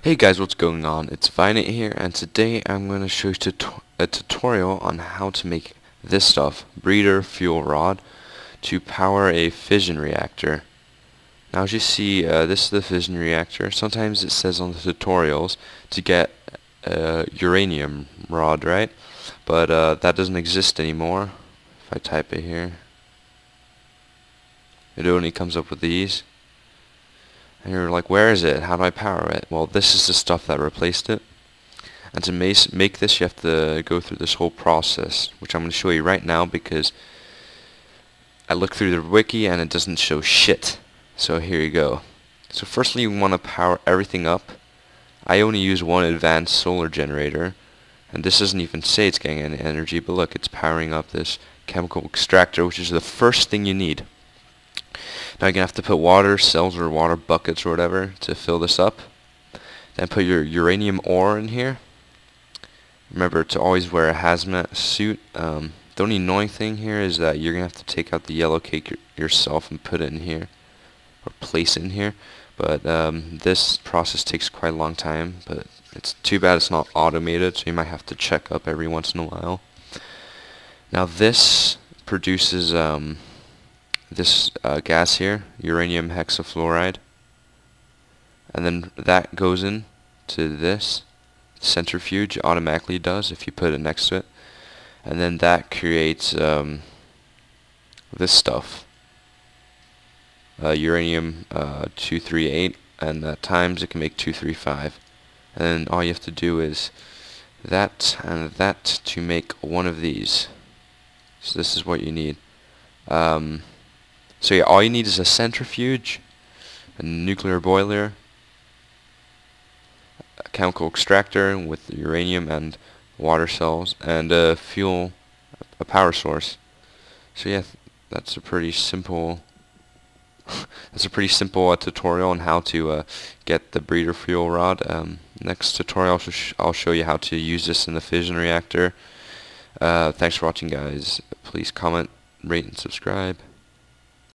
Hey guys, what's going on? It's Vynate here, and today I'm going to show you a tutorial on how to make this stuff, breeder fuel rod, to power a fission reactor. Now as you see, uh, this is the fission reactor. Sometimes it says on the tutorials to get a uranium rod, right? But uh, that doesn't exist anymore. If I type it here, it only comes up with these. And you're like, where is it? How do I power it? Well, this is the stuff that replaced it. And to make this, you have to go through this whole process, which I'm going to show you right now because I looked through the wiki and it doesn't show shit. So here you go. So firstly, you want to power everything up. I only use one advanced solar generator. And this doesn't even say it's getting any energy, but look, it's powering up this chemical extractor, which is the first thing you need. Now you're going to have to put water cells or water buckets or whatever to fill this up. Then put your uranium ore in here. Remember to always wear a hazmat suit. Um, the only annoying thing here is that you're going to have to take out the yellow cake yourself and put it in here. Or place in here. But um, this process takes quite a long time. But it's too bad it's not automated, so you might have to check up every once in a while. Now this produces um, this uh, gas here, uranium hexafluoride, and then that goes in to this centrifuge automatically does if you put it next to it. And then that creates um, this stuff. Uh, uranium uh, 238 and at times it can make 235 and then all you have to do is that and that to make one of these. So this is what you need. Um, so yeah, all you need is a centrifuge, a nuclear boiler, a chemical extractor with uranium and water cells, and a fuel, a power source. So yeah, that's a pretty simple. that's a pretty simple uh, tutorial on how to uh, get the breeder fuel rod. Um, next tutorial, I'll, sh I'll, show you how to use this in the fission reactor. Uh, thanks for watching, guys. Please comment, rate, and subscribe.